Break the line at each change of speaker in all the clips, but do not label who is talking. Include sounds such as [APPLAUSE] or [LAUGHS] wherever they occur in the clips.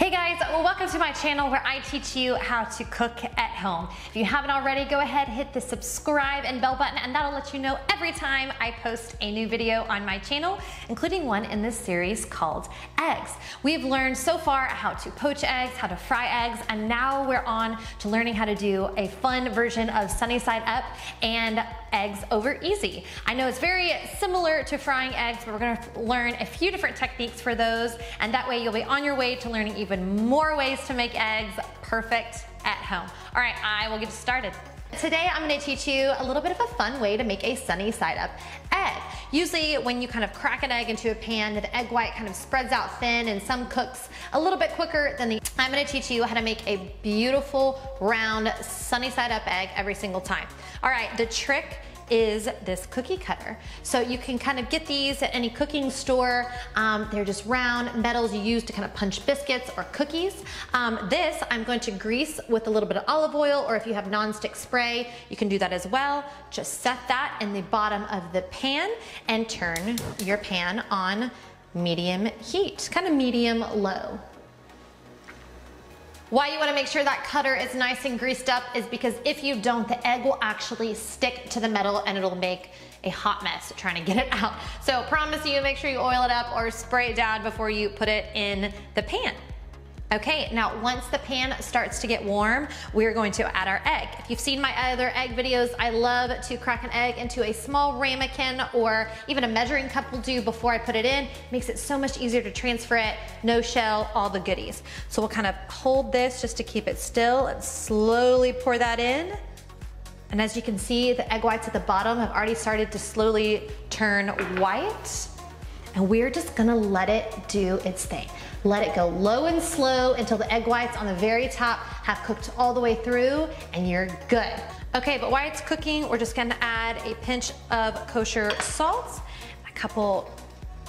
Hey guys, welcome to my channel where I teach you how to cook at home. If you haven't already, go ahead, hit the subscribe and bell button and that'll let you know every time I post a new video on my channel, including one in this series called eggs. We've learned so far how to poach eggs, how to fry eggs, and now we're on to learning how to do a fun version of sunny side up and eggs over easy. I know it's very similar to frying eggs, but we're gonna learn a few different techniques for those, and that way you'll be on your way to learning even more ways to make eggs perfect at home. All right, I will get started. Today I'm gonna teach you a little bit of a fun way to make a sunny side up egg. Usually when you kind of crack an egg into a pan, the egg white kind of spreads out thin and some cooks a little bit quicker than the, I'm gonna teach you how to make a beautiful round sunny side up egg every single time. All right, the trick is this cookie cutter. So you can kind of get these at any cooking store. Um, they're just round metals you use to kind of punch biscuits or cookies. Um, this I'm going to grease with a little bit of olive oil or if you have nonstick spray, you can do that as well. Just set that in the bottom of the pan and turn your pan on medium heat, kind of medium low. Why you wanna make sure that cutter is nice and greased up is because if you don't, the egg will actually stick to the metal and it'll make a hot mess trying to get it out. So promise you, make sure you oil it up or spray it down before you put it in the pan. Okay, now once the pan starts to get warm, we're going to add our egg. If you've seen my other egg videos, I love to crack an egg into a small ramekin or even a measuring cup will do before I put it in. Makes it so much easier to transfer it, no shell, all the goodies. So we'll kind of hold this just to keep it still and slowly pour that in. And as you can see, the egg whites at the bottom have already started to slowly turn white. And we're just gonna let it do its thing. Let it go low and slow until the egg whites on the very top have cooked all the way through and you're good. Okay, but while it's cooking, we're just gonna add a pinch of kosher salt, a couple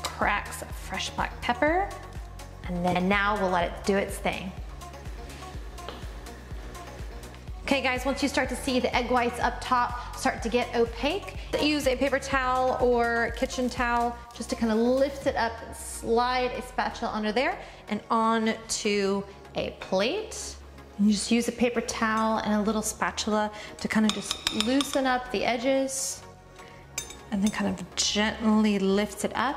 cracks of fresh black pepper, and then now we'll let it do its thing. Okay guys, once you start to see the egg whites up top start to get opaque, use a paper towel or kitchen towel just to kind of lift it up slide a spatula under there and onto a plate. And you just use a paper towel and a little spatula to kind of just loosen up the edges and then kind of gently lift it up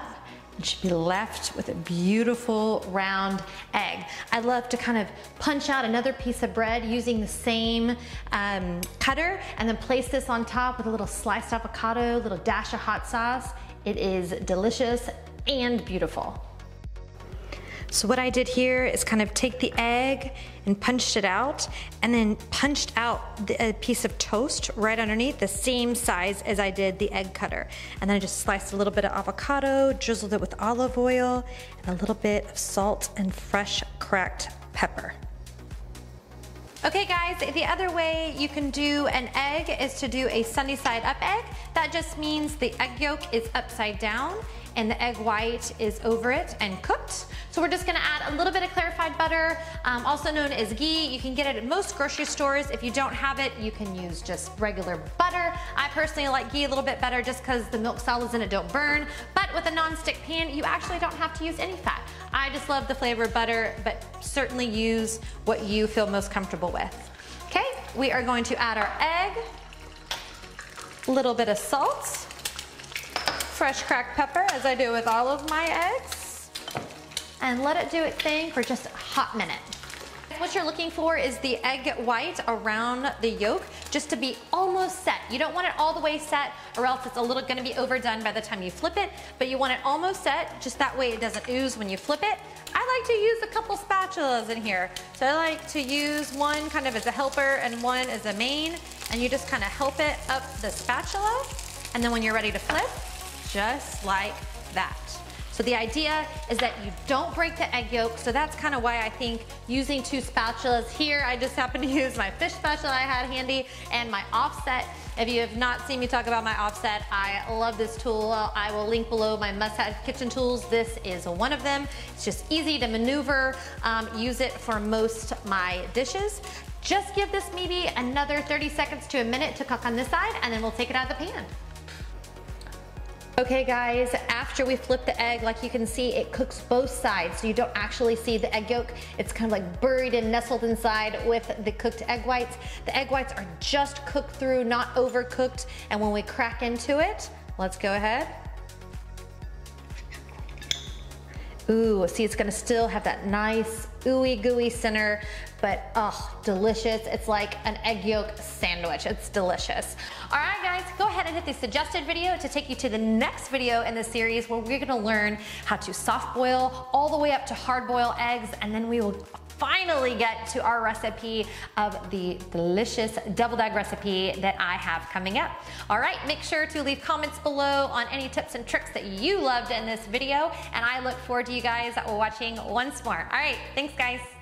you should be left with a beautiful round egg. I love to kind of punch out another piece of bread using the same um, cutter and then place this on top with a little sliced avocado, a little dash of hot sauce. It is delicious and beautiful. So what I did here is kind of take the egg and punched it out and then punched out the, a piece of toast right underneath the same size as I did the egg cutter. And then I just sliced a little bit of avocado, drizzled it with olive oil, and a little bit of salt and fresh cracked pepper. Okay guys, the other way you can do an egg is to do a sunny side up egg. That just means the egg yolk is upside down and the egg white is over it and cooked. So we're just gonna add a little bit of clarified butter, um, also known as ghee. You can get it at most grocery stores. If you don't have it, you can use just regular butter. I personally like ghee a little bit better just because the milk solids in it don't burn. But with a non-stick pan, you actually don't have to use any fat. I just love the flavor of butter, but certainly use what you feel most comfortable with. Okay, we are going to add our egg, a little bit of salt, fresh cracked pepper as I do with all of my eggs and let it do its thing for just a hot minute. What you're looking for is the egg white around the yolk just to be almost set. You don't want it all the way set or else it's a little gonna be overdone by the time you flip it, but you want it almost set just that way it doesn't ooze when you flip it. I like to use a couple spatulas in here. So I like to use one kind of as a helper and one as a main and you just kind of help it up the spatula and then when you're ready to flip, just like that. So the idea is that you don't break the egg yolk. So that's kind of why I think using two spatulas here, I just happen to [LAUGHS] use my fish spatula I had handy and my offset. If you have not seen me talk about my offset, I love this tool. I will link below my must-have kitchen tools. This is one of them. It's just easy to maneuver, um, use it for most my dishes. Just give this maybe another 30 seconds to a minute to cook on this side and then we'll take it out of the pan. Okay guys, after we flip the egg, like you can see, it cooks both sides, so you don't actually see the egg yolk. It's kind of like buried and nestled inside with the cooked egg whites. The egg whites are just cooked through, not overcooked, and when we crack into it, let's go ahead. Ooh, see it's gonna still have that nice ooey gooey center, but oh, delicious. It's like an egg yolk sandwich. It's delicious. All right, guys, go ahead and hit the suggested video to take you to the next video in the series where we're gonna learn how to soft boil all the way up to hard boil eggs, and then we will finally get to our recipe of the delicious deviled egg recipe that I have coming up. All right, make sure to leave comments below on any tips and tricks that you loved in this video, and I look forward to you guys watching once more. All right, thanks guys.